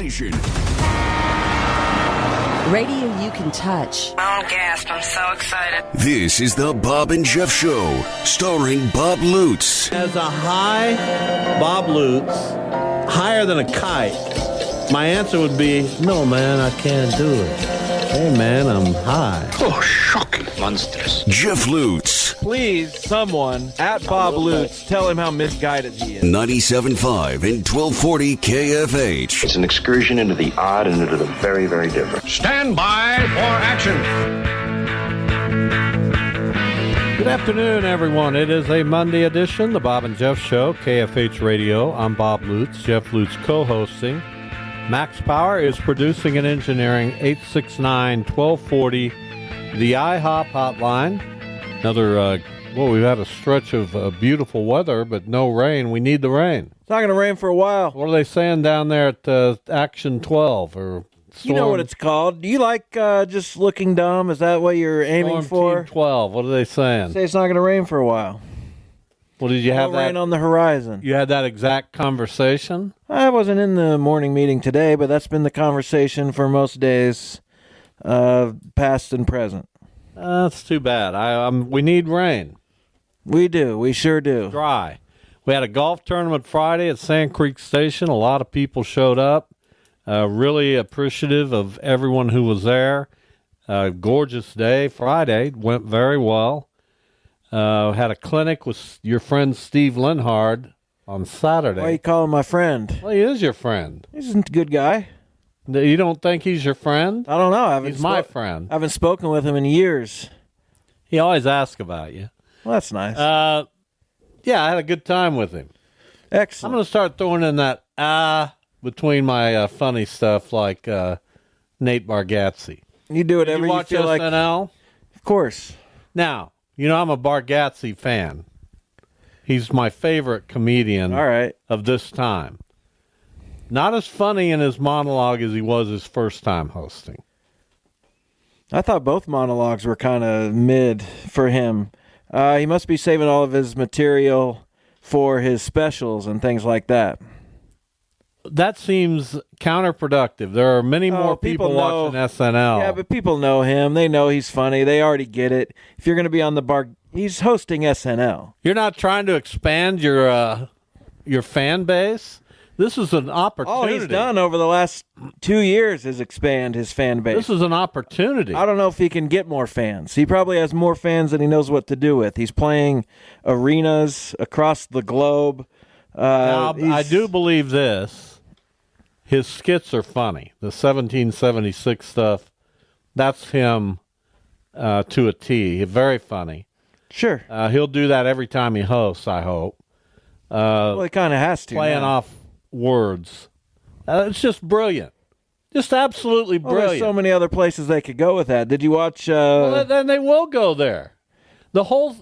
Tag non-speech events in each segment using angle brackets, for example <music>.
station. Radio you can touch. Oh, gasp. I'm so excited. This is the Bob and Jeff Show, starring Bob Lutz. As a high Bob Lutz, higher than a kite, my answer would be no, man, I can't do it. Hey, man, I'm high. Oh, shocking. Monstrous. Jeff Lutz, Please, someone at Bob Lutz, tell him how misguided he is. 97.5 and 1240 KFH. It's an excursion into the odd and into the very, very different. Stand by for action. Good afternoon, everyone. It is a Monday edition, the Bob and Jeff Show, KFH Radio. I'm Bob Lutz, Jeff Lutz co hosting. Max Power is producing and engineering 869 1240, the IHOP hotline. Another, uh, well, we've had a stretch of uh, beautiful weather, but no rain. We need the rain. It's not going to rain for a while. What are they saying down there at uh, Action 12 or Storm, You know what it's called. Do you like uh, just looking dumb? Is that what you're aiming Storm for? Team 12? What are they saying? Say it's not going to rain for a while. Well, did you have that? rain on the horizon. you had that exact conversation? I wasn't in the morning meeting today, but that's been the conversation for most days, uh, past and present. Uh, that's too bad. I um, we need rain, We do. We sure do. dry. We had a golf tournament Friday at Sand Creek Station. A lot of people showed up. Uh, really appreciative of everyone who was there. Uh, gorgeous day Friday went very well. Uh, had a clinic with your friend Steve Linhard on Saturday. Why you calling my friend? Well, he is your friend. He's a good guy. You don't think he's your friend? I don't know. I haven't He's my spo- friend. I haven't spoken with him in years. He always asks about you. Well, that's nice. Uh, yeah, I had a good time with him. Excellent. I'm going to start throwing in that ah between my uh, funny stuff like uh, Nate Bargatze. You do whatever you you, watch feel like. SNL? Of course. Now, you know I'm a Bargatze fan. He's my favorite comedian All right. of this time. Not as funny in his monologue as he was his first time hosting. I thought both monologues were kind of mid for him. Uh, he must be saving all of his material for his specials and things like that. That seems counterproductive. There are many Oh, more people, people know- watching SNL. Yeah, but people know him. They know he's funny. They already get it. If you're going to be on the bar, he's hosting SNL. You're not trying to expand your uh, your fan base. This is an opportunity. All he's done over the last two years is expand his fan base. This is an opportunity. I don't know if he can get more fans. He probably has more fans than he knows what to do with. He's playing arenas across the globe. Uh, Now, I do believe this. His skits are funny. The 1776 stuff, that's him uh, to a T. Very funny. Sure. Uh, he'll do that every time he hosts, I hope. Uh, well, he kind of has to. playing now. off words. Uh, it's just brilliant. Just absolutely Well, there's brilliant. so many other places they could go with that. Did you watch? Uh, Well, then they will go there. The whole,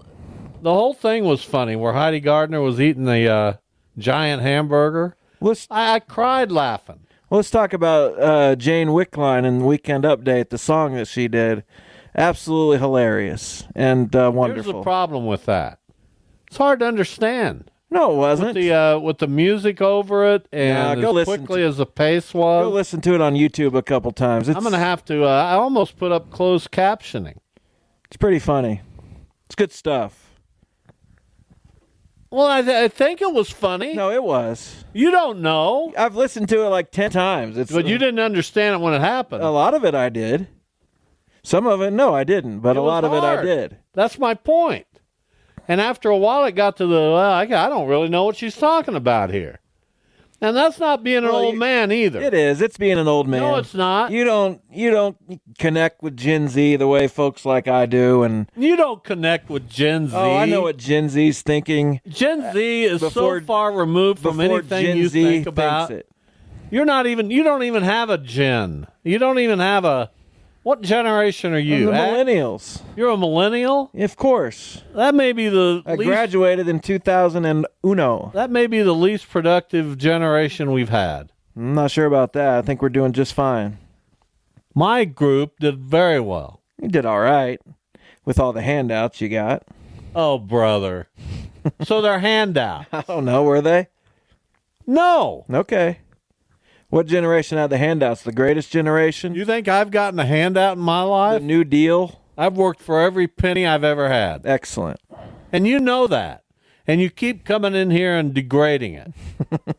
the whole thing was funny. Where Heidi Gardner was eating the uh, giant hamburger. Let's I, I cried laughing. let's talk about uh, Jane Wickline and Weekend Update, the song that she did. Absolutely hilarious and uh, Here's wonderful. the problem with that. It's hard to understand. no, it wasn't. the uh, with the music over it Yeah, and go as quickly to- as the pace was. Go listen to it on YouTube a couple times. It's, I'm gonna have to. Uh, I almost put up closed captioning. It's pretty funny. It's good stuff. Well, I, th- I think it was funny. No, it was. You don't know, I've listened to it like ten times. It's but you uh, didn't understand it when it happened. A lot of it I did. Some of it, no, I didn't. But It a lot was of it I did. That's my point. And after a while, it got to the well, I, I don't really know what she's talking about here. And that's not being an Well, old you- man either. It is. It's being an old man. No, it's not. You don't. You don't connect with Gen Z the way folks like I do. And You don't connect with Gen Z. oh, I know what Gen Z's thinking. Gen Z is Before- so far removed from anything Gen you Z think about. it. You're not even. You don't even have a Gen. You don't even have a. What generation are you? the eh? millennials, You're a millennial. of course. That may be the I least, graduated in 2001. That may be the least productive generation we've had. I'm not sure about that. I think we're doing just fine. My group did very well. You did all right with all the handouts you got. Oh, brother. so they're handout. <laughs> I don't know. Were they? No. Okay. What generation had the handouts? The greatest generation? You think I've gotten a handout in my life? the? New Deal? I've worked for every penny I've ever had. Excellent. And you know that. And you keep coming in here and degrading it.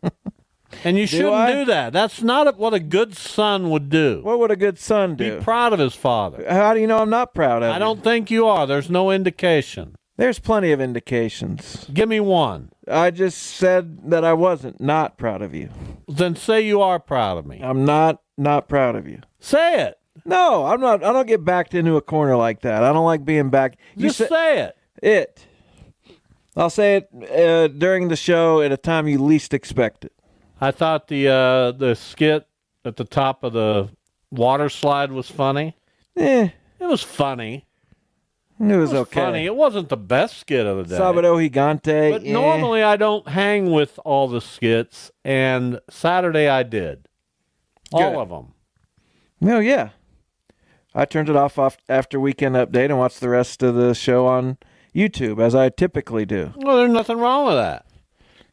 <laughs> and you shouldn't I? do that. That's not what a good son would do. What would a good son do? Be proud of his father. How do you know I'm not proud of I you? don't think you are. There's no indication. There's plenty of indications. Give me one. I just said that I wasn't not proud of you. Then say you are proud of me. I'm not not proud of you. Say it. No, I'm not. I don't get backed into a corner like that. I don't like being back. You Just said say it. it. I'll say it uh, during the show at a time you least expect it. I thought the uh, the skit at the top of the water slide was funny. Eh, It was funny. It was, It was okay. funny. It wasn't the best skit of the day. Sabado Gigante. But eh. normally I don't hang with all the skits, and Saturday I did. Good. All of them. No, yeah. I turned it off, off after weekend update and watched the rest of the show on YouTube as I typically do. Well, there's nothing wrong with that.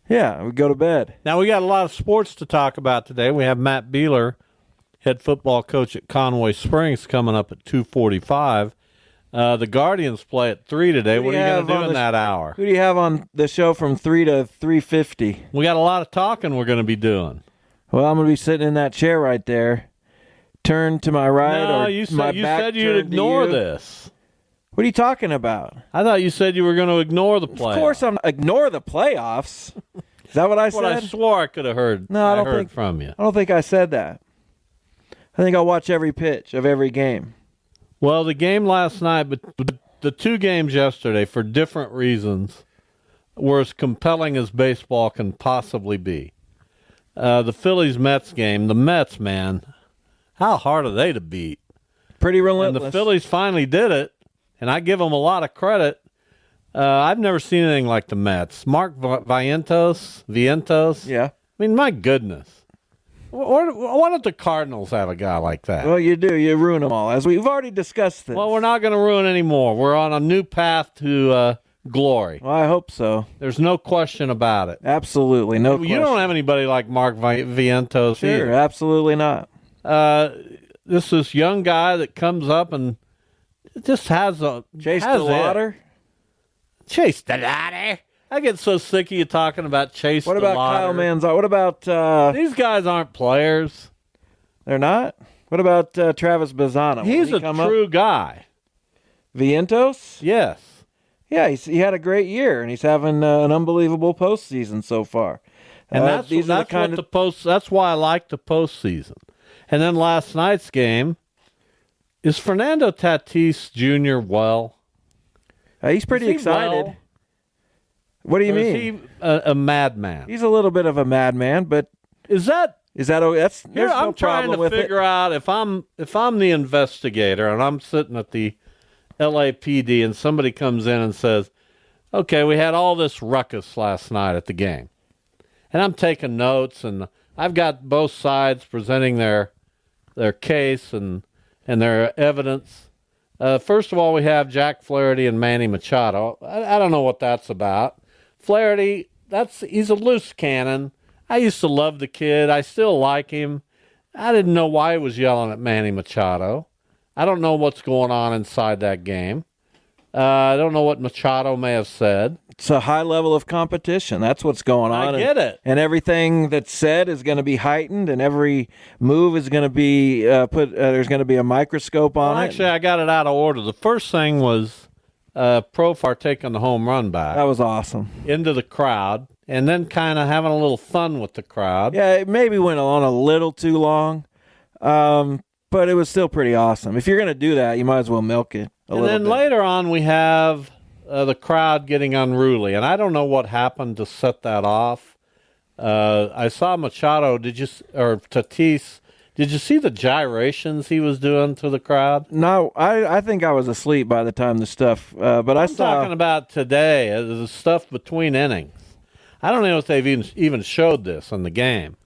Yeah, we go to bed. Now we got a lot of sports to talk about today. We have Matt Beeler, head football coach at Conway Springs, coming up at two forty-five. Uh, the Guardians play at three today. What are you going to do in that hour? Who do you have on the show from three to three fifty? We got a lot of talking we're going to be doing. Well, I'm gonna be sitting in that chair right there. Turn to my right no, or you my said you said you'd ignore you. this. What are you talking about? I thought you said you were going to ignore the play. Of course, I'm ignore the playoffs. Is that what I said? What I swore I could have heard. No, I don't heard think- from you. I don't think I said that. I think I'll watch every pitch of every game. Well, the game last night, but the two games yesterday, for different reasons, were as compelling as baseball can possibly be. Uh, the Phillies Mets game, the Mets, man, how hard are they to beat? Pretty relentless. And the Phillies finally did it, and I give them a lot of credit. Uh, I've never seen anything like the Mets. Mark Vi- Vientos, Vientos. Yeah. I mean, my goodness. Why, why don't the Cardinals have a guy like that? Well, you do. You ruin them all, as we've already discussed this. Well, we're not going to ruin any more. We're on a new path to uh, glory. Well, I hope so. There's no question about it. Absolutely, no. you don't have anybody like Mark Vi- Vientos Sure, either. absolutely not. Uh, this this young guy that comes up and just has a Chase has the water. Chase the ladder. I get so sick of you talking about Chase. What about Kyle Manzar? What about? uh These guys aren't players. They're not. What about uh, Travis Bazzana? He's he a come up? true guy. Vientos. Yes. Yeah, he's, he had a great year, and he's having uh, an unbelievable postseason so far. And Uh, that's these are that's the kind what of the post. That's why I like the postseason. And then last night's game is Fernando Tatis Jr. Well. uh, he's pretty excited. well? What do you Or is mean? he a, a madman? He's a little bit of a madman, but Is that? is that okay? That's Here, there's no I'm trying problem to figure out if I'm if I'm the investigator and I'm sitting at the LAPD and somebody comes in and says, "Okay, we had all this ruckus last night at the game," and I'm taking notes and I've got both sides presenting their their case and and their evidence. Uh, first of all, we have Jack Flaherty and Manny Machado. I, I don't know what that's about. Flaherty, that's he's a loose cannon. I used to love the kid. I still like him. I didn't know why he was yelling at Manny Machado. I don't know what's going on inside that game. Uh, I don't know what Machado may have said. It's a high level of competition. That's what's going I on. and- get it. And everything that's said is going to be heightened, and every move is going to be uh, put. Uh, there's going to be a microscope on Well, it. actually, I got it out of order. The first thing was uh, Profar taking the home run back that was awesome. into the crowd, and then kind of having a little fun with the crowd. Yeah, it maybe went on a little too long, um, but it was still pretty awesome. If you're going to do that, you might as well milk it a and then bit. later on, we have uh, the crowd getting unruly, and I don't know what happened to set that off. Uh, I saw Machado. Did you or Tatis? Did you see the gyrations he was doing to the crowd? No, I I think I was asleep by the time the stuff. Uh, but I I'm saw. talking about today, uh, the stuff between innings. I don't know if they've even even showed this in the game.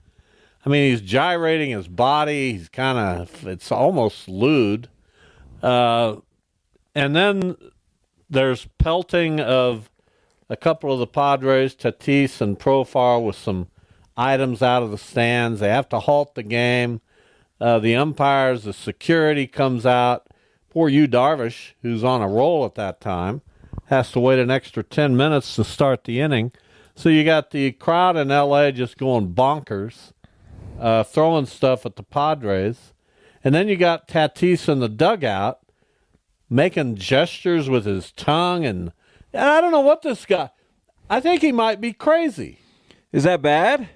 I mean, he's gyrating his body. He's kind of it's almost lewd. Uh, and then there's pelting of a couple of the Padres, Tatis and Profar, with some items out of the stands. They have to halt the game. Uh, the umpires, the security comes out. Poor you, Darvish, who's on a roll at that time, has to wait an extra 10 minutes to start the inning. So you got the crowd in LA just going bonkers, uh, throwing stuff at the Padres. And then you got Tatis in the dugout making gestures with his tongue. And, and I don't know what this guy, I think he might be crazy. Is that bad?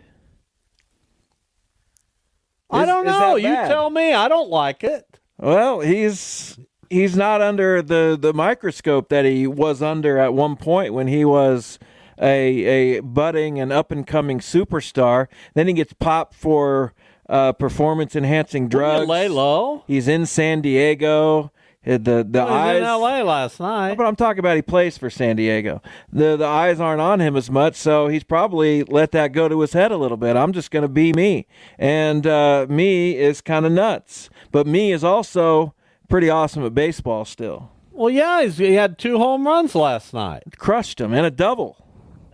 I don't know. You tell me. I don't like it. Well, he's he's not under the, the microscope that he was under at one point when he was a a budding and up and coming superstar. Then he gets popped for uh, performance enhancing drugs. lay low? He's in San Diego. The the was eyes. in L.A. last night. But I'm talking about he plays for San Diego. The the eyes aren't on him as much, so he's probably let that go to his head a little bit. I'm just going to be me, and uh, me is kind of nuts. But me is also pretty awesome at baseball still. Well, yeah, he's, he had two home runs last night, Crushed him and a double.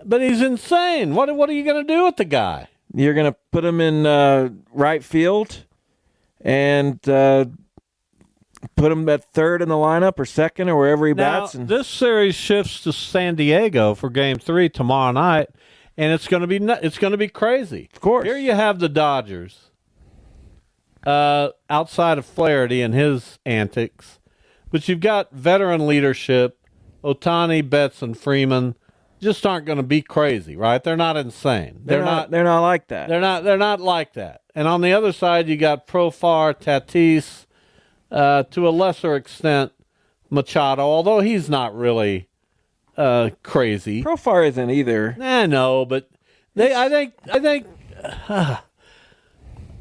but he's insane. What what are you going to do with the guy? You're going to put him in uh, right field, and uh, put him at third in the lineup or second or wherever he Now, bats. And this series shifts to San Diego for Game Three tomorrow night, and it's going to be it's going to be crazy. Of course. Here you have the Dodgers, uh, outside of Flaherty and his antics, but you've got veteran leadership. Ohtani, Betts, and Freeman just aren't going to be crazy, right? They're not insane. they're, not, They're not like that. They're not. They're not like that. And on the other side, you got Profar, Tatis, uh, to a lesser extent, Machado. Although he's not really uh, crazy. Profar isn't either. I know, but they. I think. I think.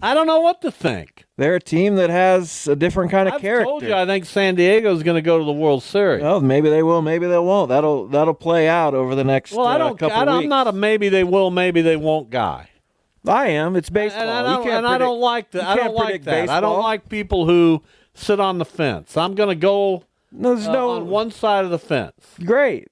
I don't know what to think. They're a team that has a different kind of character. I've character. told you I think San Diego is going to go to the World Series. Well, maybe they will, maybe they won't. That'll that'll play out over the next well, I uh, don't. couple I don't. I'm not a maybe they will, maybe they won't guy. I am. It's baseball. And, I You don't, can't and I don't like that. I don't like predict that. I don't like people who sit on the fence. I'm going to go No, there's uh, no on one side of the fence. great.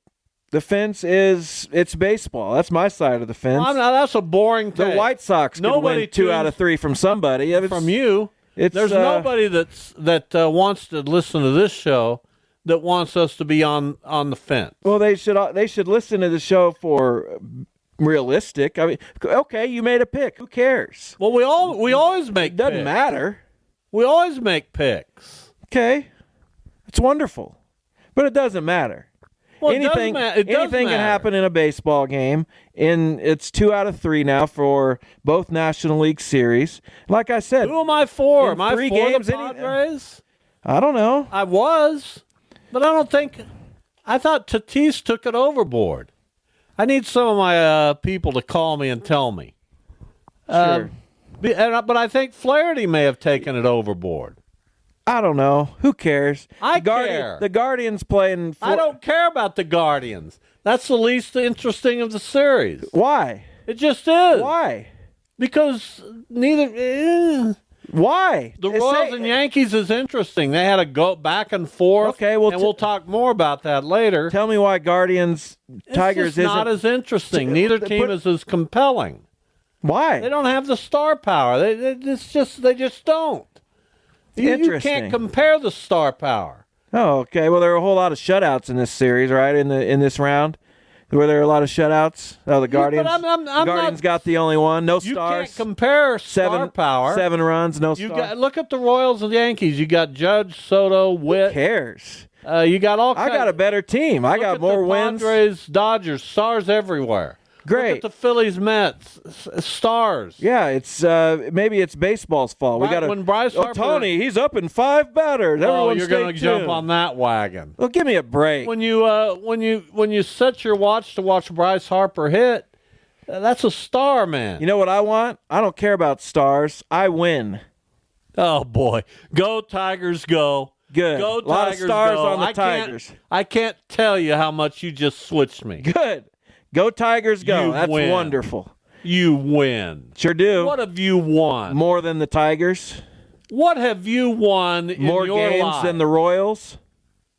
The fence is it's baseball. That's my side of the fence. I'm not, that's a boring the. White Sox Nobody win two out of three from somebody. It's- from you. It's, There's uh, nobody that's that uh, wants to listen to this show that wants us to be on on the fence. Well, they should they should listen to the show for realistic. I mean, okay, you made a pick. Who cares? Well, we all we always make It doesn't picks. matter. We always make picks. Okay, it's wonderful, but it doesn't matter. Well, anything ma- anything can happen in a baseball game. In it's two out of three now for both National League series. Like I said, Who am I for? Am I for games, the any- I don't know. I was, but I don't think. I thought Tatis took it overboard. I need some of my uh, people to call me and tell me. Sure. Um, be- and I- but I think Flaherty may have taken it overboard. I don't know. Who cares? I the Guardi- care. The Guardians playing. I don't care about the Guardians. That's the least interesting of the series. Why? It just is. Why? Because neither. eh. Why? The Royals say- and Yankees is interesting. They had a go back and forth. Okay, well, and t- we'll talk more about that later. Tell me why Guardians It's Tigers not isn't. as interesting. Neither team is as compelling. Why? They don't have the star power. They, they it's just they just don't. You, you can't compare the star power. Oh, okay. Well, there are a whole lot of shutouts in this series, right? In the in this round, were there are a lot of shutouts? Oh, the Guardians. I'm- I'm- the I'm Guardians not- got the only one. No You stars. can't compare star seven power. Seven runs. No You stars. got look at the Royals and Yankees. You got Judge, Soto, Who Witt. cares? Uh, you got all. I got a better team. I got more the wins. Padres, Dodgers, stars everywhere. Great. Look at the Phillies, Mets, stars. Yeah, it's uh, maybe it's baseball's fault. Right we got to. when Bryce oh, Harper- Tony, he's up in five batters. Oh, Everyone you're gonna jump on that wagon. Well, give me a break. When you uh, when you when you set your watch to watch Bryce Harper hit, uh, that's a star, man. you know what I want? I don't care about stars. I win. oh boy, go Tigers, go! Good. Go A lot of Tigers, stars go. on the I can't- Tigers. I can't tell you how much you just switched me. Good. Go Tigers, go. You That's win. wonderful. You win. Sure do. What have you won? More than the Tigers. What have you won in More your games life? than the Royals.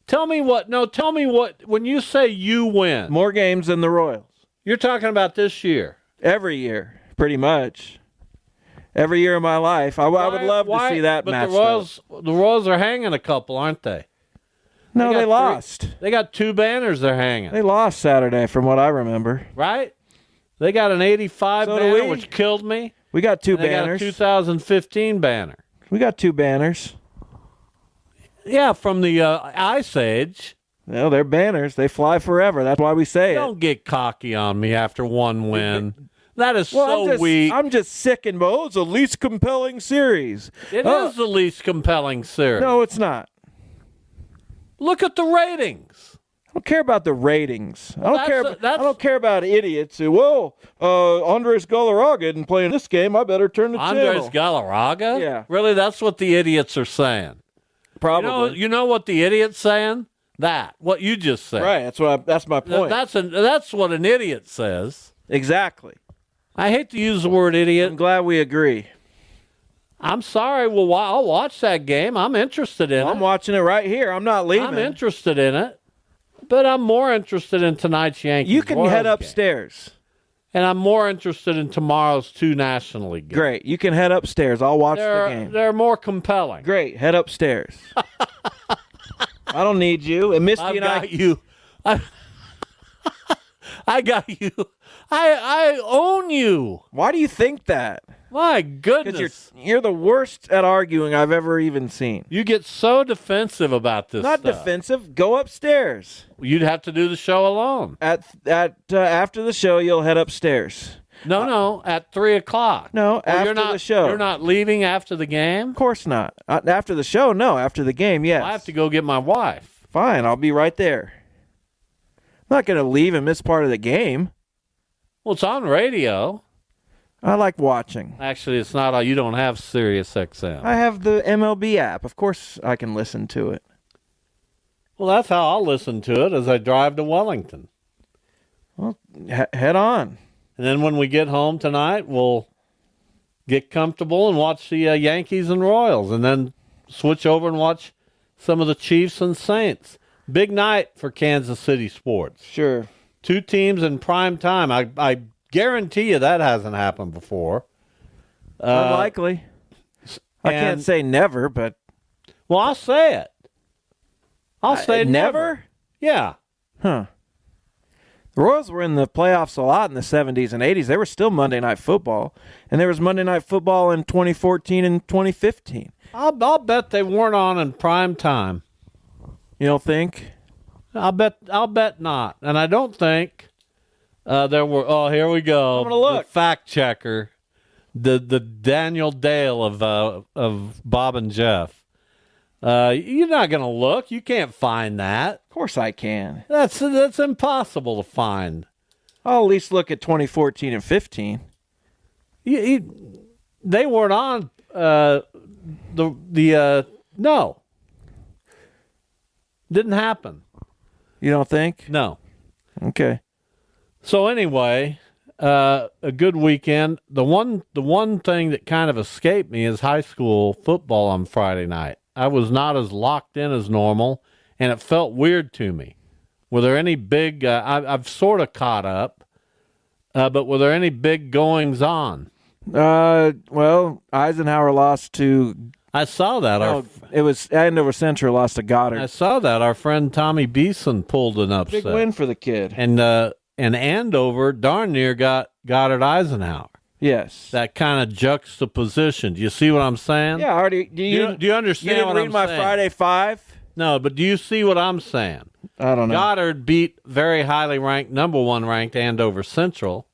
Tell me what? No, tell me what. When you say you win, More games than the Royals. you're talking about this year. Every year. pretty much. Every year of my life, I, I would love why- to see that but match. The Royals, the Royals are hanging a couple, aren't they? No, they they three- lost. They got two banners they're hanging, They lost Saturday, from what I remember. right? They got an 85 So banner, which killed me. We got two banners. got a 2015 banner. we got two banners. Yeah, from the uh, Ice Age. No, they're banners. They fly forever. That's why we say it. Don't get cocky on me after one win. That is Well, so I'm just, weak. I'm just sick and oh, it's the least compelling series. It is Uh, the least compelling series. No, it's not. Look at the ratings. I don't care about the ratings. I don't that's care. a- About, I don't care about idiots who. Well, uh, Andres Galarraga didn't play in this game. I better turn the Andres channel. Galarraga? Yeah. Really? That's what the idiots are saying. You Probably. know, you know what the idiot's saying? That. What you just said. right. That's what. I, that's my point. That's, an, that's what an idiot says. exactly. I hate to use the word idiot. I'm glad we agree. I'm sorry. Well, I'll watch that game. I'm interested in I'm watching it right here. I'm not leaving. I'm interested in it. But I'm more interested in tonight's Yankees. you can Royals head game. upstairs. And I'm more interested in tomorrow's two National League games. Great. You can head upstairs. I'll watch the They're, game. they're more compelling. Great. Head upstairs. <laughs> I don't need you. And Misty I've and I. you. I, <laughs> I got you. I I own you. Why do you think that? My goodness. you're you're the worst at arguing I've ever even seen. You get so defensive about this Not stuff. defensive. Go upstairs. You'd have to do the show alone. At at uh, after the show, you'll head upstairs. No, no, at three o'clock. No, Well, after not, the show. You're not leaving after the game. Of course not. Uh, after the show, no. After the game, yes. I have to go get my wife. Fine, I'll be right there. I'm not going to leave and miss part of the game. Well, it's on radio. I like watching. Actually, it's not. You don't have Sirius XM. I have the MLB app. Of course, I can listen to it. well, that's how I'll listen to it as I drive to Wellington. He- head on. And then when we get home tonight, we'll get comfortable and watch the uh, Yankees and Royals, and then switch over and watch some of the Chiefs and Saints. Big night for Kansas City sports. Sure. Two teams in prime time. I, I guarantee you that hasn't happened before. Uh, Unlikely. I can't say never, but well, I'll say it. I'll say Uh, never. Yeah. Huh. The Royals were in the playoffs a lot in the 70s and 80s. They were still Monday Night Football. And there was Monday Night Football in 2014 and 2015. I'll, I'll bet they weren't on in prime time. You don't think? I'll bet. I'll bet not. And I don't think uh, there were. Oh, here we go. I'm gonna look. The fact checker, the the Daniel Dale of uh, of Bob and Jeff. Uh, you're not gonna look. You can't find that. Of course I can. That's that's impossible to find. I'll at least look at 2014 and 15. You, you, they weren't on. Uh, the the uh, no. Didn't happen. You don't think? No. Okay. So anyway, uh, a good weekend. The one the one thing that kind of escaped me is high school football on Friday night. I was not as locked in as normal, and it felt weird to me. Were there any big? Uh, I, I've sort of caught up, uh, but were there any big goings on? Uh, well, Eisenhower lost to. I saw that. Our, Oh, it was Andover Central lost to Goddard. I saw that. Our friend Tommy Beeson pulled an upset, Big win for the kid. and uh, and Andover darn near got Goddard Eisenhower. Yes. that kind of juxtaposition. Do you see what I'm saying? yeah. I Already. Do Do you, you, do you understand you didn't what read I'm my saying? Friday Five? No, but do you see what I'm saying? I don't know. Goddard beat very highly ranked, number one ranked Andover Central.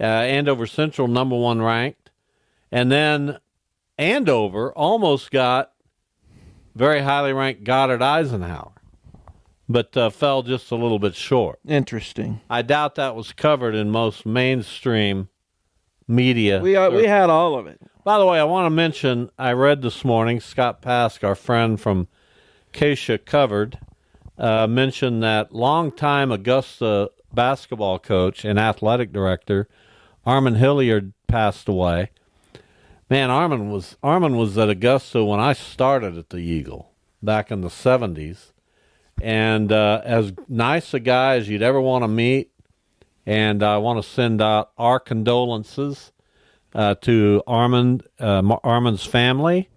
Uh, Andover Central, number one ranked. And then Andover almost got very highly ranked Goddard Eisenhower, but uh, fell just a little bit short. Interesting. I doubt that was covered in most mainstream media. We uh, we had all of it. By the way, I want to mention I read this morning Scott Pask, our friend from Keisha Covered, uh, mentioned that longtime Augusta basketball coach and athletic director Armin Hilliard passed away. Man, Armin was Armin was at Augusta when I started at the Eagle back in the seventies, and uh, as nice a guy as you'd ever want to meet, And I want to send out our condolences uh, to Armand, uh, Armand's family,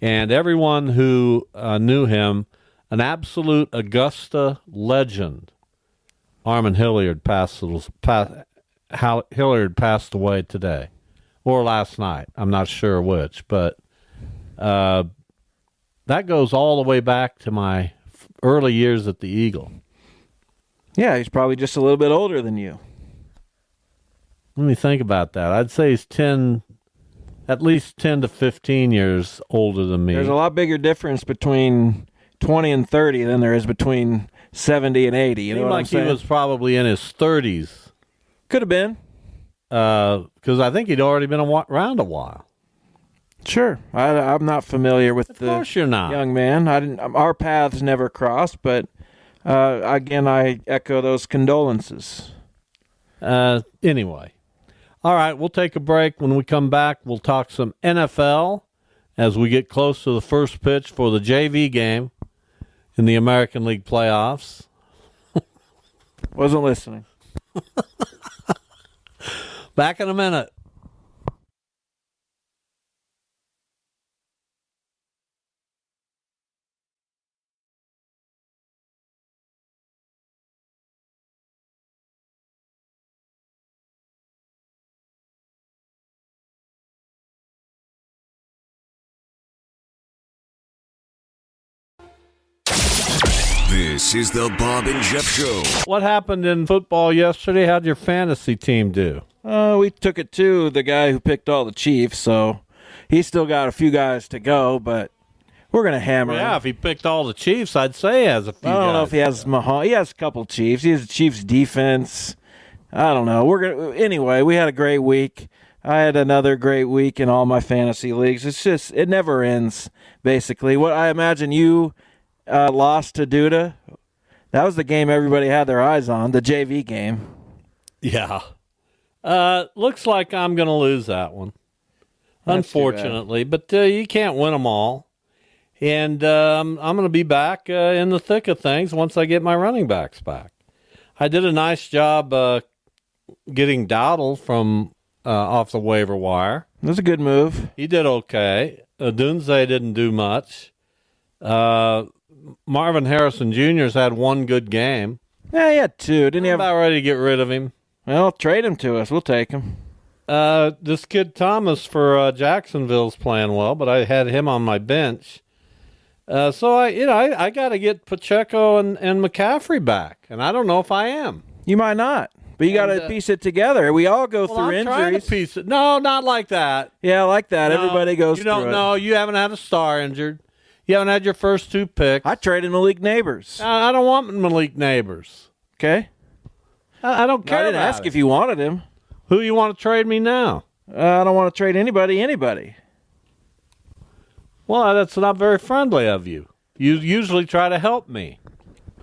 and everyone who uh, knew him. An absolute Augusta legend. Armand Hilliard passed, Hilliard passed away today or last night. I'm not sure which, but uh, that goes all the way back to my early years at the Eagle. Yeah, he's probably just a little bit older than you. Let me think about that. I'd say he's 10, at least 10 to 15 years older than me. There's a lot bigger difference between 20 and 30 than there is between 70 and 80. You know what like I'm saying? he was probably in his 30s Could have been. Uh, because I think he'd already been around a while. Sure. I, I'm not familiar with Of the course you're not. young man. I didn't. um, Our paths never crossed, but uh, again, I echo those condolences. Uh, anyway, all right, we'll take a break. When we come back, we'll talk some NFL as we get close to the first pitch for the JV game in the American League playoffs. Wasn't listening. <laughs> Back in a minute. This is the Bob and Jeff Show. What happened in football yesterday? How'd your fantasy team do? Uh, we took it to the guy who picked all the Chiefs, so he's still got a few guys to go, but we're gonna hammer. Yeah, him. if he picked all the Chiefs, I'd say he has a few. I don't know if he has Mahomes. He has a couple Chiefs. He has the Chiefs defense. I don't know. We're gonna anyway. We had a great week. I had another great week in all my fantasy leagues. It's just it never ends. Basically, what I imagine you uh, lost to Duda. That was the game everybody had their eyes on. The JV game. Yeah. Uh, looks like I'm going to lose that one, That's unfortunately. But uh, you can't win them all. And um, I'm going to be back uh, in the thick of things once I get my running backs back. I did a nice job uh, getting Dowdle from uh, off the waiver wire. It was a good move. He did okay. Uh, Dunze didn't do much. Uh, Marvin Harrison Jr.'s had one good game. Yeah, he had two. Didn't he I'm have? about ready to get rid of him. Well, trade him to us. We'll take him. Uh, this kid Thomas for uh, Jacksonville's playing well, but I had him on my bench. Uh, so I, you know, I, I got to get Pacheco and, and McCaffrey back, and I don't know if I am. You might not, but you got to uh, piece it together. We all go Well, through I'm trying injuries. to piece it. No, not like that. Yeah, like that. No, Everybody goes You don't it. know. You haven't had a star injured. You haven't had your first two picks. I traded Malik Nabers. I, I don't want Malik Nabers. Okay. I, I don't care. I didn't ask it. if you wanted him. Who you want to trade me now? Uh, I don't want to trade anybody, anybody. Well, that's not very friendly of you. You usually try to help me.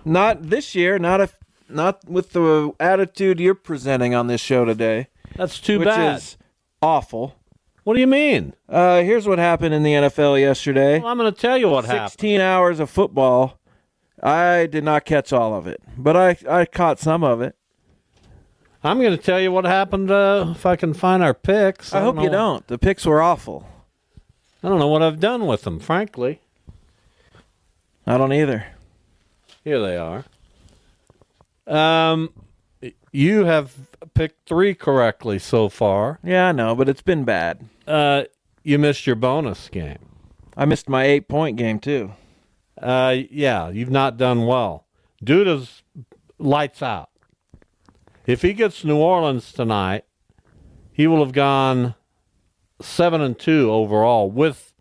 Not this year. Not if not with the attitude you're presenting on this show today, That's too which bad. is awful. What do you mean? Uh, here's what happened in the NFL yesterday. Well, I'm going to tell you what happened. 16 hours of football. I did not catch all of it, but I I caught some of it. I'm going to tell you what happened uh, if I can find our picks. I, hope you don't. The picks were awful. I don't know what I've done with them, frankly. I don't either. Here they are. Um, you have picked three correctly so far. Yeah, I know, but it's been bad. Uh, you missed your bonus game. I missed my eight point game too. Uh, yeah, you've not done well. Duda's lights out. If he gets New Orleans tonight, he will have gone seven and two overall with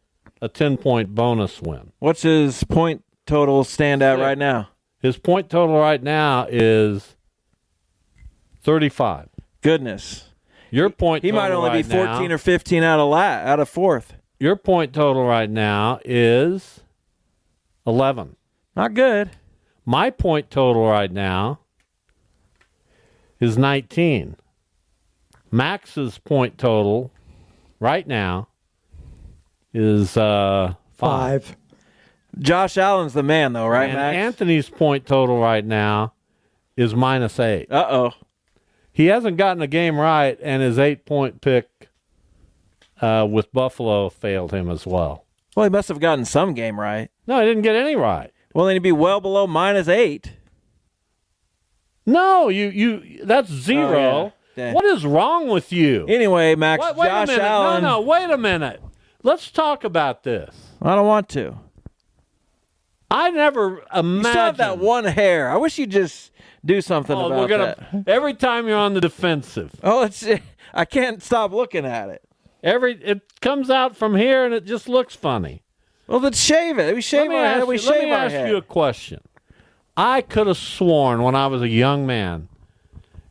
a ten point bonus win. What's his point total stand at right now? His point total right now is thirty-five. Goodness. Your point He might only right be 14 now, or 15 out of la- out of fourth. your point total right now is eleven. Not good. My point total right now is 19. Max's point total right now is uh, five. Five. Josh Allen's the man though, right, and Max? Anthony's point total right now is minus eight. Uh oh. He hasn't gotten a game right, and his eight point pick uh, with Buffalo failed him as well. Well, he must have gotten some game right. No, he didn't get any right. Well, then he'd be well below minus eight. No, you you that's zero. Oh, yeah. What is wrong with you? Anyway, Max, wait, wait Josh a minute. Allen. No, no, wait a minute. Let's talk about this. I don't want to. I never You still imagined. have that one hair. I wish you'd just do something Oh, about we're gonna that. every time you're on the defensive. Oh, it's. <laughs> I can't stop looking at it. Every it comes out from here and it just looks funny. Well, then shave it. We shave our head. We you, shave let me our ask head. you a question. I could have sworn when I was a young man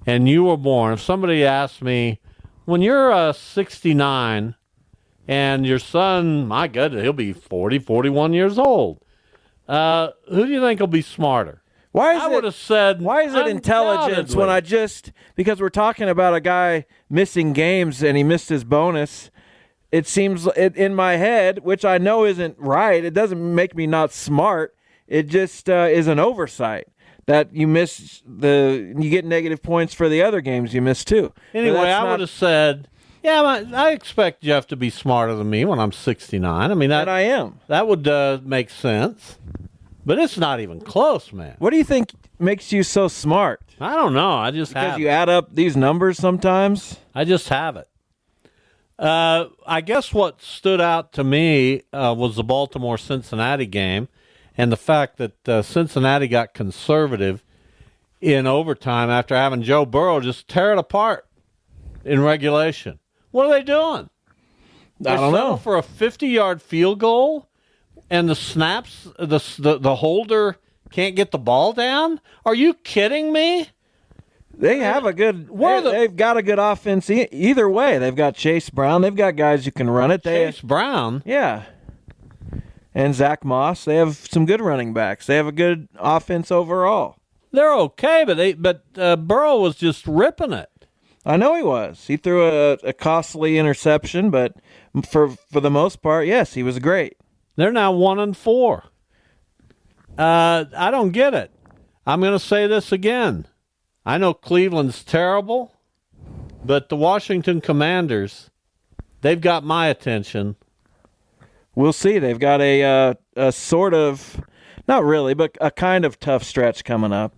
and you were born, if somebody asked me, when you're uh, 69 and your son, my God, he'll be 40, 41 years old, uh, who do you think will be smarter? Why is I it? would have said, Why is it intelligence when. I just because we're talking about a guy missing games and he missed his bonus? It seems it, in my head, which I know isn't right. It doesn't make me not smart. It just uh, is an oversight that you miss the you get negative points for the other games you miss too. Anyway, I not- would have said, yeah, I I expect Jeff to be smarter than me when I'm 69. I mean, that, and I am. that would uh, make sense. But it's not even close, man. What do you think makes you so smart? I don't know. I just Because have you it. add up these numbers sometimes. I just have it. Uh, I guess what stood out to me uh, was the Baltimore Cincinnati game and the fact that uh, Cincinnati got conservative in overtime after having Joe Burrow just tear it apart in regulation. What are they doing? I don't know. For a 50 yard field goal and the snaps, the, the, the holder can't get the ball down? Are you kidding me? They have a good. They, the- they've got a good offense e- either way. They've got Chase Brown. They've got guys who can run it. They, Chase Brown. yeah, and Zach Moss. They have some good running backs. They have a good offense overall. They're okay, but they but uh, Burrow was just ripping it. I know he was. He threw a, a costly interception, but for for the most part, yes, he was great. They're now one and four. Uh, I don't get it. I'm going to say this again. I know Cleveland's terrible, but the Washington Commanders, they've got my attention. We'll see. They've got a uh, a sort of, not really, but a kind of tough stretch coming up,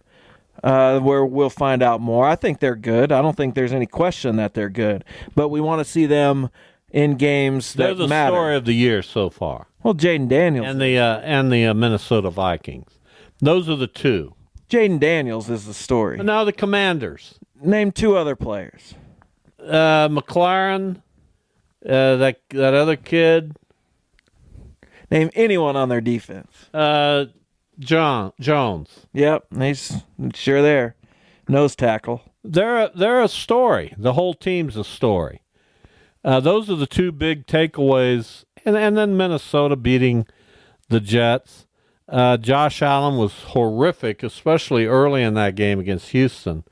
uh, where we'll find out more. I think they're good. I don't think there's any question that they're good, but we want to see them in games They're that the matter. story of the year so far, Well, Jayden Daniels. and the uh, and the uh, Minnesota Vikings. Those are the two. Jayden Daniels is the story. And now the Commanders. Name two other players. Uh, McLaurin, uh, that that other kid, Name anyone on their defense. uh, John Jones. Yep, he's sure there. Nose tackle. they're a, they're a story. The whole team's a story. Uh, those are the two big takeaways, and and then Minnesota beating the Jets. Uh, Josh Allen was horrific, especially early in that game against Houston.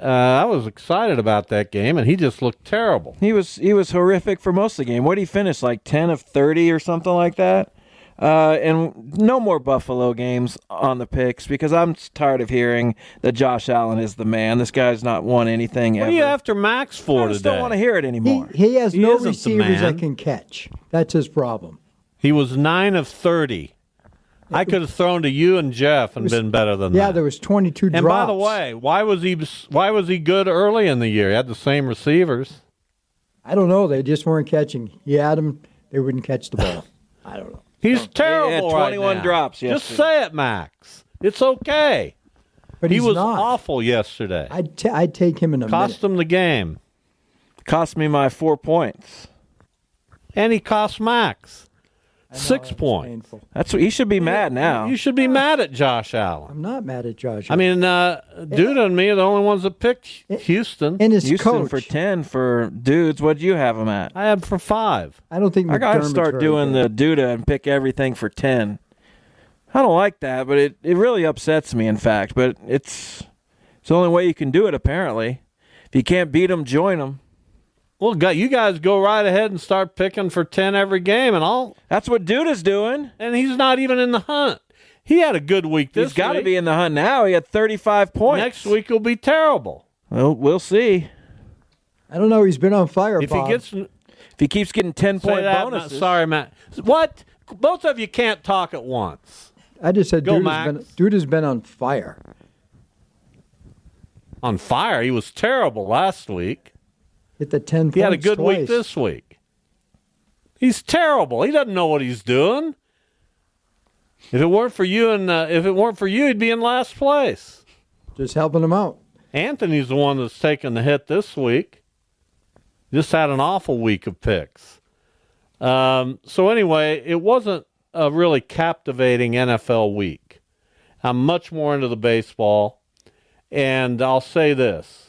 Uh, I was excited about that game, and he just looked terrible. He was he was horrific for most of the game. What did he finish like ten of thirty or something like that? Uh, and no more Buffalo games on the picks because I'm tired of hearing that Josh Allen is the man. This guy's not won anything What ever. are you after Max for I just today? don't want to hear it anymore. he has He no receivers that can catch. That's his problem. He was nine of thirty. I could have thrown to you and Jeff and been better than Yeah, that. Yeah, there was 22 And drops. by the way, why was he why was he good early in the year? He had the same receivers. I don't know. They just weren't catching. He had them, they wouldn't catch the ball. <laughs> I don't know. He's oh, terrible. He had right 21 now. drops Just say it, Max. It's okay. But he was not. awful yesterday. I'd, t- I'd take him in a cost minute. him the game, Cost me my four points. and he cost Max six It's points. painful. That's what he should be mad now. You should be mad at Josh Allen. I'm not mad at Josh. I mean, uh, Dude and me are the only ones that picked Houston. and his Houston coach. for ten for dudes. What'd you have him at? I had for five. I don't think I gotta start doing good. the Duda and pick everything for ten. I don't like that, but it, it really upsets me. In fact, but it's it's the only way you can do it. Apparently, if you can't beat them, join them. Well, you guys go right ahead and start picking for ten every game, and all. That's what Duda's doing. And he's not even in the hunt. He had a good week this He's got to be in the hunt now. He had 35 points. Next week will be terrible. Well, we'll see. I don't know. He's been on fire. If Bob. he gets If he keeps getting 10 point that, Matt- bonuses, sorry, Matt. What? Both of you can't talk at once. I just said, go, dude, has been, dude has been on fire. On fire. He was terrible last week. Hit the ten. He had a good week this week. He's terrible. He doesn't know what he's doing. If it weren't for you and uh, if it weren't for you, he'd be in last place. Just helping him out. Anthony's the one that's taking the hit this week. Just had an awful week of picks. Um, so anyway, it wasn't a really captivating NFL week. I'm much more into the baseball, and I'll say this: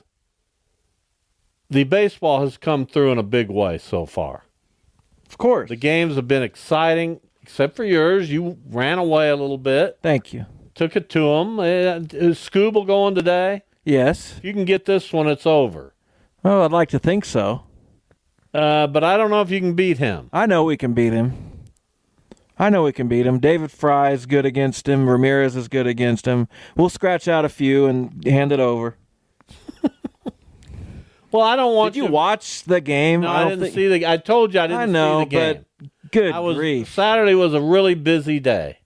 the baseball has come through in a big way so far. of course. The games have been exciting, except for yours. You ran away a little bit, Thank you. took it to them. Is Skubal going today? Yes. If you can get this one, it's over. Oh, I'd like to think so. Uh, but I don't know if you can beat him. I know we can beat him. I know we can beat him. David Fry is good against him. Ramirez is good against him. We'll scratch out a few and hand it over. Well, I don't want Did you watch the game? No, I, don't didn't think- see the. I told you I didn't I know, see the game. but good I was grief. Saturday was a really busy day.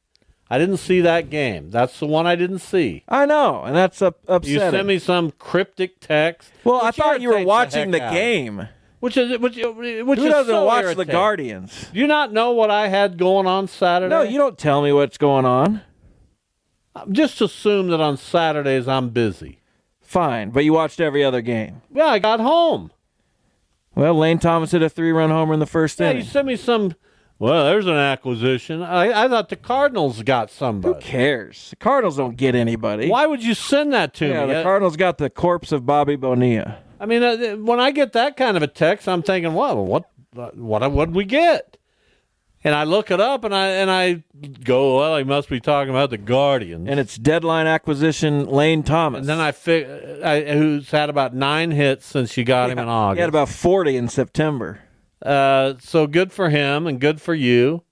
I didn't see that game. That's the one I didn't see. I know, and that's up, upsetting. You sent me some cryptic text. well, I thought you were watching heck the game. which is which, which Who is doesn't so watch the. Guardians? Do you not know what I had going on Saturday? No, you don't tell me what's going on. Just assume that on Saturdays I'm busy. Fine, but you watched every other game. Yeah, I got home. Well, Lane Thomas hit a three-run homer in the first Yeah, you sent me some. Well, there's an acquisition. I, I thought the Cardinals got somebody. Who cares? The Cardinals don't get anybody. Why would you send that to Yeah, me? the Cardinals got the corpse of Bobby Bonilla. I mean, uh, when I get that kind of a text, I'm thinking, well, what, what, what did we get? And I look it up, and I and I go, well, he must be talking about the Guardians. And it's deadline acquisition Lane Thomas. And then I, fi- I who's had about nine hits since you got him in August. He had about 40 in September. Uh, so good for him and good for you.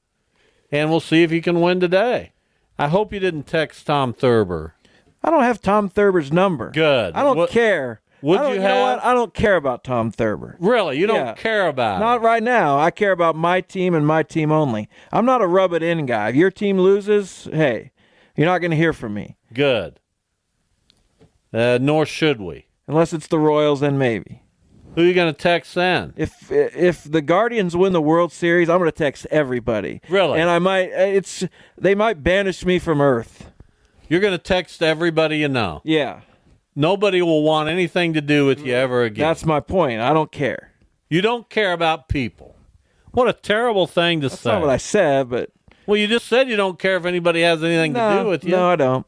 And we'll see if you can win today. I hope you didn't text Tom Thurber. I don't have Tom Thurber's number. Good. I don't What- care. Would I don't- you know what? I don't care about Tom Thurber. Really, you don't care about Not right now. I care about my team and my team only. I'm not a rub it in guy. If your team loses, hey, you're not going to hear from me. Good. Uh, nor should we. Unless it's the Royals, then maybe. Who are you going to text then? If if the Guardians win the World Series, I'm going to text everybody. Really? And I might it's they might banish me from Earth. You're going to text everybody you know. Yeah. Nobody will want anything to do with you ever again. That's my point. I don't care. you don't care about people. What a terrible thing to That's say. not what I said, but well, you just said you don't care if anybody has anything no, to do with you. no, I don't.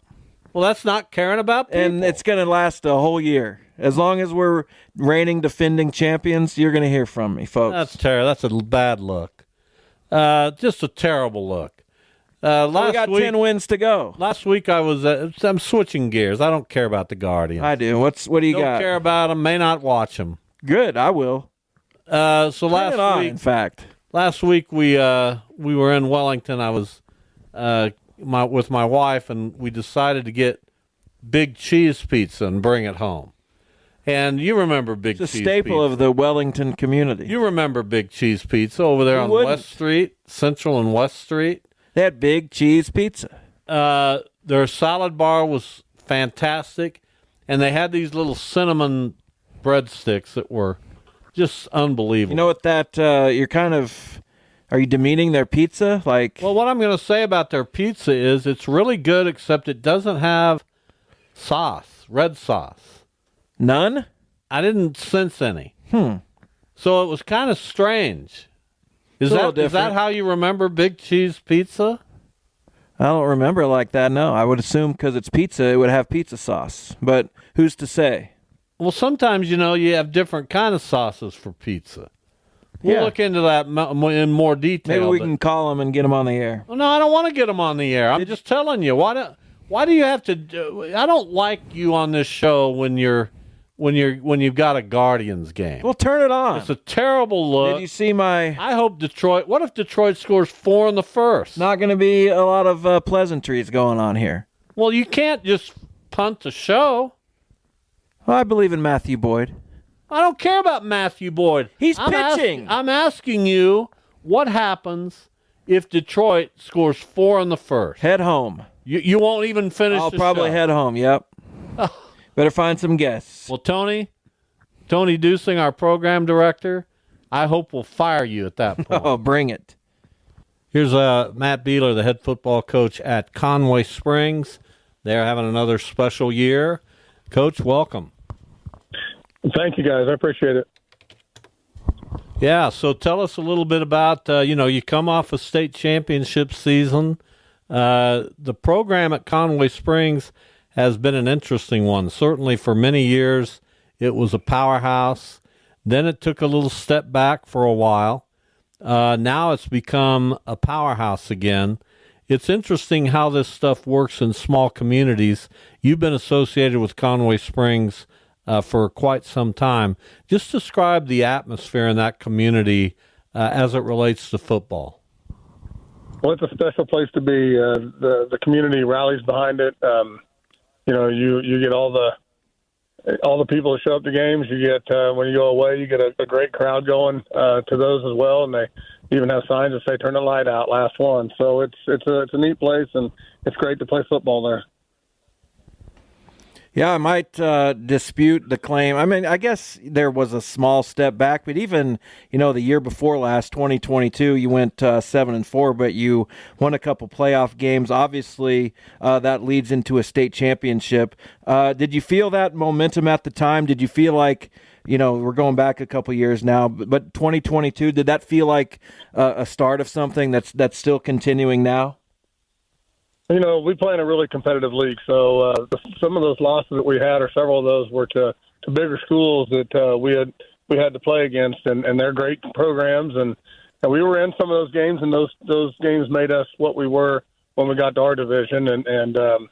Well, that's not caring about people. And it's going to last a whole year. As long as we're reigning defending champions, you're going to hear from me, folks. That's terrible. That's a bad look. Uh, just a terrible look. Uh, last we got week, 10 wins to go. last week I was. Uh, I'm switching gears. I don't care about the Guardians. I do. What's what do you got? don't got? care about them. May not watch them. Good, I will. Uh, so Turn it on, last in fact. last week we uh, we were in Wellington. I was uh, my with my wife, and we decided to get big cheese pizza and bring it home. And you remember big It's a cheese staple pizza. of the Wellington community. You remember Big Cheese Pizza over there Who on wouldn't? West Street, Central and West Street. They had big cheese pizza. Uh, their salad bar was fantastic, and they had these little cinnamon breadsticks that were just unbelievable. You know what that uh, you're kind of are you demeaning their pizza? Like well, what I'm going to say about their pizza is it's really good, except it doesn't have sauce, red sauce. none? I didn't sense any. Hmm. So it was kind of strange. Is It's a little that is that how you remember Big Cheese Pizza? I don't remember like that. No, I would assume because it's pizza, it would have pizza sauce. But who's to say? Well, sometimes you know you have different kind of sauces for pizza. We'll Yeah. look into that in more detail. Maybe we but- can call them and get them on the air. Well, no, I don't want to get them on the air. I'm just telling you. Why do Why do you have to? Do, I don't like you on this show when you're when you're when you've got a Guardians game. Well, turn it on. it's a terrible look. Did you see my? I hope Detroit. What if Detroit scores four in the first? Not going to be a lot of uh, pleasantries going on here. Well, you can't just punt the show. Well, I believe in Matthew Boyd. I don't care about Matthew Boyd. He's I'm ask- pitching. I'm asking you what happens if Detroit scores four in the first. Head home. You, you won't even finish. I'll probably show. head home. Yep. <laughs> Better find some guests. Well, Tony, Tony Dusing, our program director, I hope we'll fire you at that <laughs> point. Oh, bring it. Here's uh, Matt Beeler, the head football coach at Conway Springs. They're having another special year. Coach, welcome. Thank you, guys. I appreciate it. Yeah, so tell us a little bit about uh, you know you come off a state championship season. Uh, the program at Conway Springs has been an interesting one. Certainly for many years, it was a powerhouse. Then it took a little step back for a while. Uh, now it's become a powerhouse again. It's interesting how this stuff works in small communities. You've been associated with Conway Springs uh, for quite some time. Just describe the atmosphere in that community uh, as it relates to football. Well, it's a special place to be. Uh, the the community rallies behind it. Um, you know, you you get all the all the people that show up to games. You get uh, when you go away, you get a, a great crowd going uh, to those as well, and they even have signs that say "Turn the light out, last one." So it's it's a it's a neat place, and it's great to play football there. Yeah, I might uh, dispute the claim. I mean, I guess there was a small step back, but even you know the year before last, 2022, you went uh, seven and four, but you won a couple playoff games. Obviously, uh, that leads into a state championship. Uh, did you feel that momentum at the time? Did you feel like you know we're going back a couple years now, but, but 2022 did that feel like uh, a start of something that's that's still continuing now? You know, we play in a really competitive league, so uh, the, some of those losses that we had, or several of those, were to to bigger schools that uh, we had we had to play against, and, and they're great programs, and, and we were in some of those games, and those those games made us what we were when we got to our division, and and um,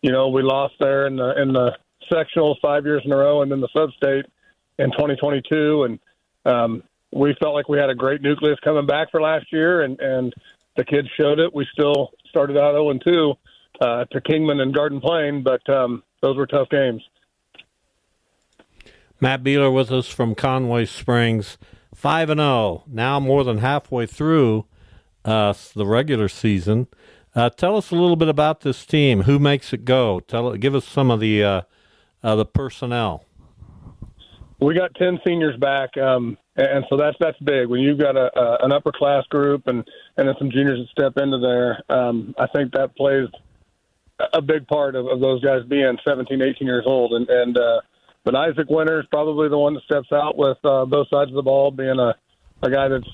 you know we lost there in the in the sectionals five years in a row, and then the sub-state in 2022, and um, we felt like we had a great nucleus coming back for last year, and and the kids showed it. We still started out 0 and 2 uh, to Kingman and Garden Plain, but um, those were tough games. Matt Beeler with us from Conway Springs, five and zero. Now more than halfway through uh, the regular season. Uh, tell us a little bit about this team. Who makes it go? Tell give us some of the uh, uh the personnel. We got ten seniors back, um, and so that's that's big. When you've got a, a an upper class group and and then some juniors that step into there, um, I think that plays a big part of, of those guys being 17, 18 years old. And and uh, but Isaac Winter is probably the one that steps out with uh, both sides of the ball, being a a guy that's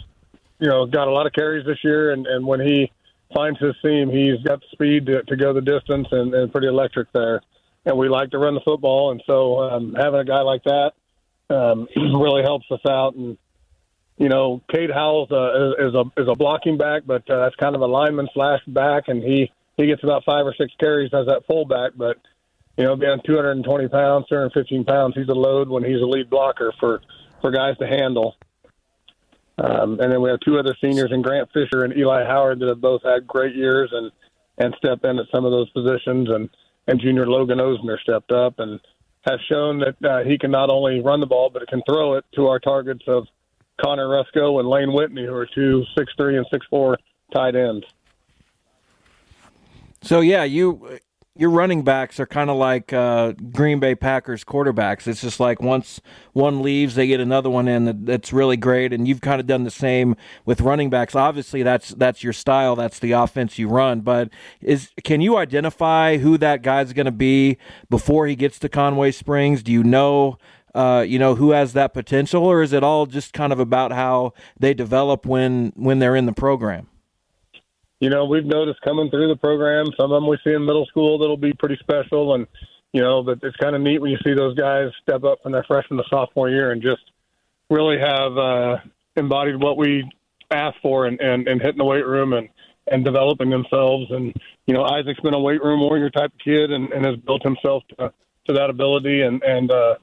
you know got a lot of carries this year, and and when he finds his seam, he's got the speed to, to go the distance and, and pretty electric there. And we like to run the football, and so um, having a guy like that um, <clears throat> really helps us out. And you know, Kate Howells uh, is, a is a blocking back, but uh, that's kind of a lineman slash back, and he he gets about five or six carries as that fullback. But you know, being 220 pounds, 215 pounds, he's a load when he's a lead blocker for for guys to handle. Um, and then we have two other seniors in Grant Fisher and Eli Howard that have both had great years and and stepped in at some of those positions. And and junior Logan Osner stepped up and has shown that uh, he can not only run the ball but can throw it to our targets of Connor Rusco and Lane Whitney, who are two six three and six four tight ends. So yeah, you your running backs are kind of like uh, Green Bay Packers quarterbacks. It's just like once one leaves, they get another one in that, that's really great. And you've kind of done the same with running backs. Obviously, that's that's your style. That's the offense you run. But is can you identify who that guy's going to be before he gets to Conway Springs? Do you know? Uh, you know who has that potential, or is it all just kind of about how they develop when when they're in the program? You know, we've noticed coming through the program, some of them we see in middle school that'll be pretty special. And, you know, but it's kind of neat when you see those guys step up from their freshman to sophomore year and just really have uh, embodied what we asked for and, and, and hitting the weight room and, and developing themselves. And, you know, Isaac's been a weight room warrior type of kid and, and has built himself to, to that ability and, and, uh,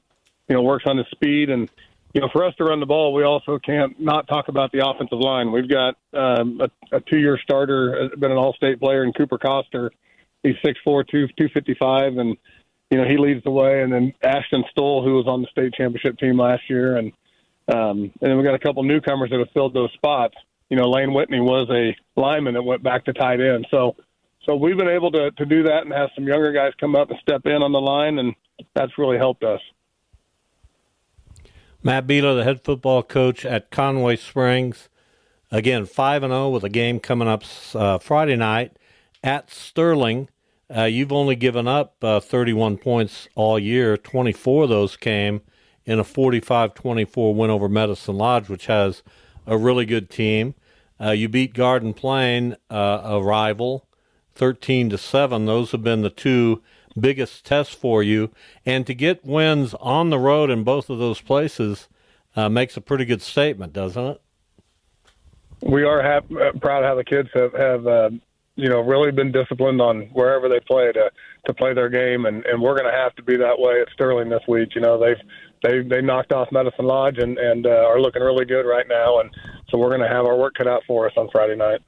you know, works on his speed. And, you know, for us to run the ball, we also can't not talk about the offensive line. We've got um, a, a two-year starter, uh, been an All-State player in Cooper Coster. He's six four, two two fifty five, and you know, he leads the way, and then Ashton Stoll, who was on the state championship team last year, and um, and then we got a couple newcomers that have filled those spots. You know, Lane Whitney was a lineman that went back to tight end, so so we've been able to to do that and have some younger guys come up and step in on the line, and that's really helped us. Matt Beeler, the head football coach at Conway Springs, again five and zero with a game coming up uh, Friday night at Sterling. Uh, you've only given up uh, 31 points all year. 24 of those came in a 45-24 win over Medicine Lodge, which has a really good team. Uh, you beat Garden Plain, uh, a rival, 13 to seven. Those have been the two biggest tests for you, and to get wins on the road in both of those places uh, makes a pretty good statement, doesn't it? We are happy, proud how the kids have have uh, you know, really been disciplined on wherever they play to to play their game, and and we're going to have to be that way at Sterling this week. You know, they've they they knocked off Medicine Lodge and and uh, are looking really good right now, and so we're going to have our work cut out for us on Friday night.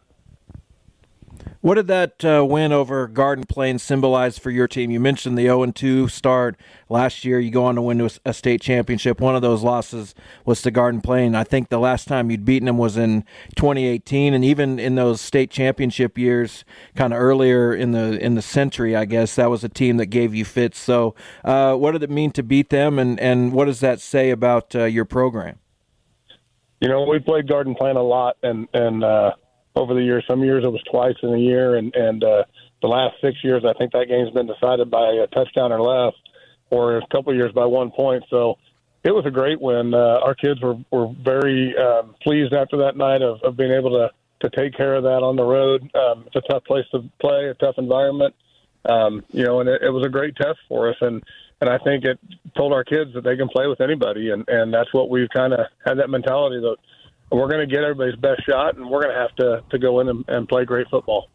What did that uh, win over Garden Plain symbolize for your team? You mentioned the 0 2 start last year. You go on to win a state championship. One of those losses was to Garden Plain. I think the last time you'd beaten them was in 2018, and even in those state championship years, kind of earlier in the in the century, I guess that was a team that gave you fits. So, uh, what did it mean to beat them, and and what does that say about uh, your program? You know, we played Garden Plain a lot, and and uh, over the years. Some years it was twice in a year, and and uh, the last six years, I think that game's been decided by a touchdown or less, or a couple of years by one point. So it was a great win. Uh, our kids were were very um, pleased after that night of, of being able to to take care of that on the road. Um, it's a tough place to play, a tough environment. Um, you know, and it, it was a great test for us, and and I think it told our kids that they can play with anybody, and and that's what we've kind of had that mentality that we're going to get everybody's best shot, and we're going to have to to go in and, and play great football.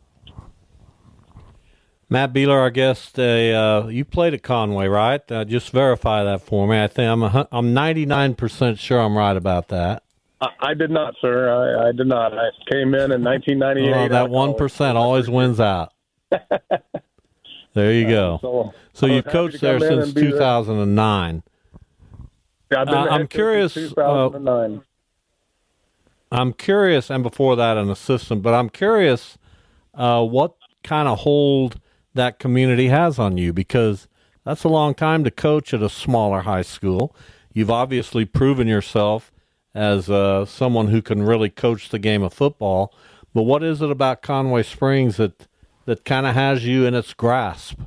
Matt Beeler, our guest, uh, you played at Conway, right? Uh, just verify that for me. I think I'm a, I'm 99% sure I'm right about that. I, I did not, sir. I, I, did not. I came in in 1998. Oh, that one percent always wins out. <laughs> there you go. So, so you've coached there since 2009. Yeah, I've been uh, I'm curious. 2009. I'm curious, and before that, an assistant, but I'm curious uh, what kind of hold that community has on you because that's a long time to coach at a smaller high school. You've obviously proven yourself as uh, someone who can really coach the game of football. But what is it about Conway Springs that that kind of has you in its grasp?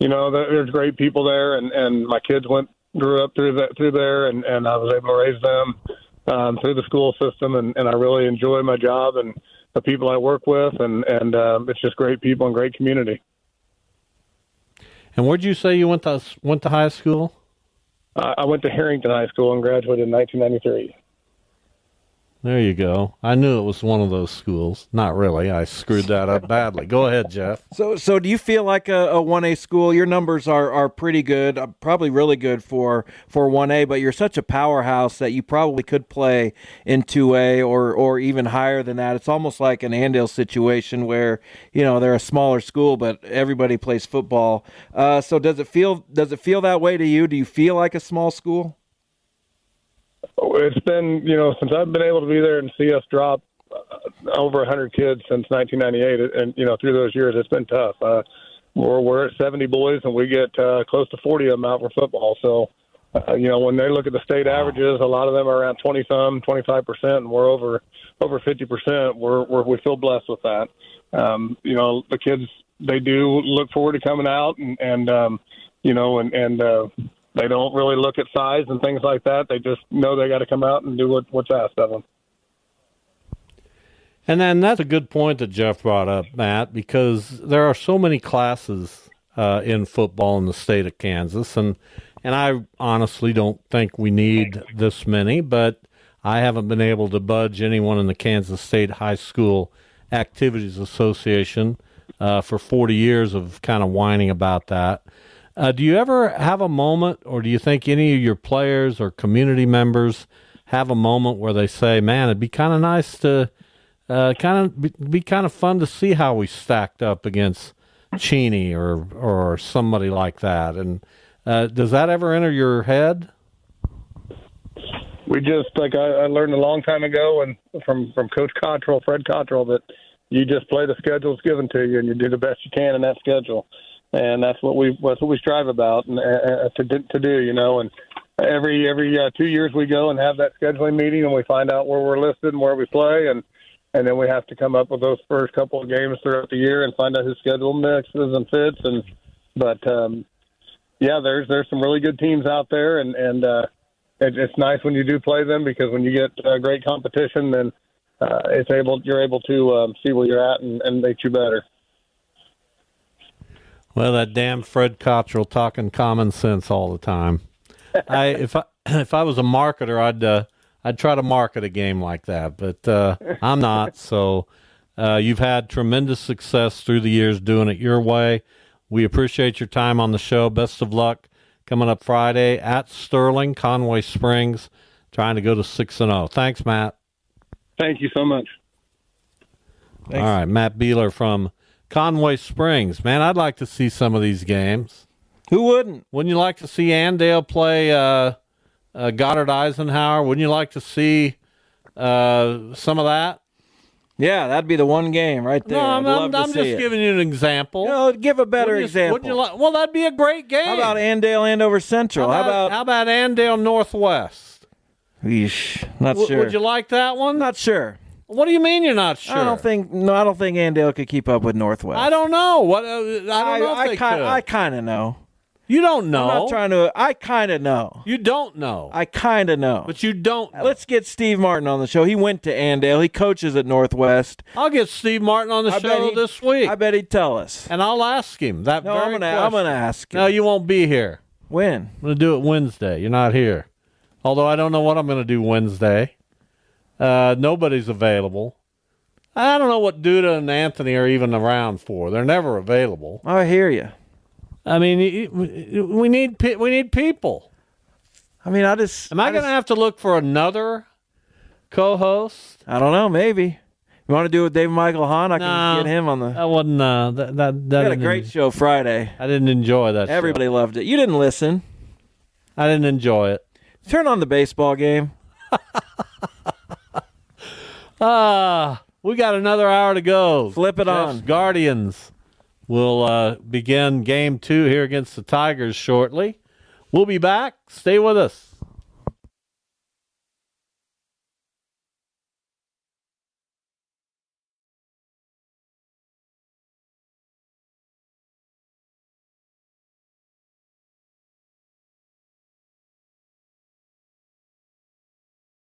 You know, there's great people there, and and my kids went grew up through that through there, and and I was able to raise them um, through the school system, and, and I really enjoy my job and the people I work with, and and um, it's just great people and great community. And where'd you say you went to went to high school? I went to Herington High School and graduated in 1993. There you go. I knew it was one of those schools. Not really. I screwed that up badly. Go ahead, Jeff. So, so do you feel like a one A school? Your numbers are, are pretty good, uh, probably really good for for one A. But you're such a powerhouse that you probably could play in two A or or even higher than that. It's almost like an Andale situation where you know they're a smaller school, but everybody plays football. Uh, so, does it feel does it feel that way to you? Do you feel like a small school? It's been, you know, since I've been able to be there and see us drop uh, over 100 kids since 1998, and you know, through those years, it's been tough. Uh, we're we're at 70 boys, and we get uh, close to 40 of them out for football. So, uh, you know, when they look at the state averages, a lot of them are around 20 some, 25 percent, and we're over over 50 percent. We're, we're we feel blessed with that. Um, you know, the kids they do look forward to coming out, and and um, you know, and and uh, they don't really look at size and things like that. They just know they got to come out and do what, what's asked of them. And then that's a good point that Jeff brought up, Matt, because there are so many classes uh, in football in the state of Kansas, and and I honestly don't think we need this many, but I haven't been able to budge anyone in the Kansas State High School Activities Association uh, for 40 years of kind of whining about that. Uh, do you ever have a moment, or do you think any of your players or community members have a moment where they say, "Man, it'd be kind of nice to, uh, kind of be, be kind of fun to see how we stacked up against Cheney or or somebody like that. And uh, does that ever enter your head? We just like I, I learned a long time ago, and from from Coach Cottrell, Fred Cottrell, that you just play the schedules given to you, and you do the best you can in that schedule, and that's what we that's what we strive about and uh, to to do, you know. And every every uh, two years we go and have that scheduling meeting, and we find out where we're listed and where we play, and and then we have to come up with those first couple of games throughout the year and find out whose schedule mixes and fits. And but um, yeah, there's there's some really good teams out there, and and uh, it, it's nice when you do play them because when you get uh, great competition, then uh, it's able you're able to um, see where you're at and, and make you better. Well, that damn Fred Cottrell talking common sense all the time. I <laughs> if I <clears throat> if I was a marketer, I'd uh, I'd try to market a game like that, but uh, I'm not. <laughs> So uh, you've had tremendous success through the years doing it your way. We appreciate your time on the show. Best of luck coming up Friday at Sterling Conway Springs, trying to go to six and zero. Thanks, Matt. Thank you so much. Thanks. All right, Matt Beeler from Conway Springs. Man, I'd like to see some of these games. Who wouldn't? Wouldn't you like to see Andale play uh, uh, Goddard Eisenhower? Wouldn't you like to see uh, some of that? Yeah, that'd be the one game right there. No, I'm, I'm, I'm just it. giving you an example. You know, give a better wouldn't you, example. Wouldn't you like, well, that'd be a great game. How about Andale Andover Central? How about, how about Andale Northwest? Yeesh, not w- sure. Would you like that one? Not sure. What do you mean you're not sure? I don't think. No, I don't think Andale could keep up with Northwest. I don't know. What uh, I don't I, know if I they kind, could. I kind of know. You don't know. I'm not trying to. I kind of know. You don't know. I kind of know. But you don't. Know. Let's get Steve Martin on the show. He went to Andale. He coaches at Northwest. I'll get Steve Martin on the I show he- this week, I bet he'd tell us. and I'll ask him that No, I'm gonna. question. I'm gonna ask. Him. No, you won't be here. when? I'm going to do it Wednesday. You're not here. Although I don't know what I'm going to do Wednesday. Uh, nobody's available. I don't know what Duda and Anthony are even around for. They're never available. I hear you. I mean, we need we need people. I mean, I just. Am I, going to have to look for another co-host? I don't know. Maybe. You want to do it with Dave Michael Hahn? I can get him on the. That wasn't. Uh, that that, We that had a great show Friday. I didn't enjoy that. show. Everybody loved it. You didn't listen. I didn't enjoy it. Turn on the baseball game. <laughs> Ah, we got another hour to go. Flip it Jeff's on. Guardians will uh, begin game two here against the Tigers shortly. We'll be back. Stay with us.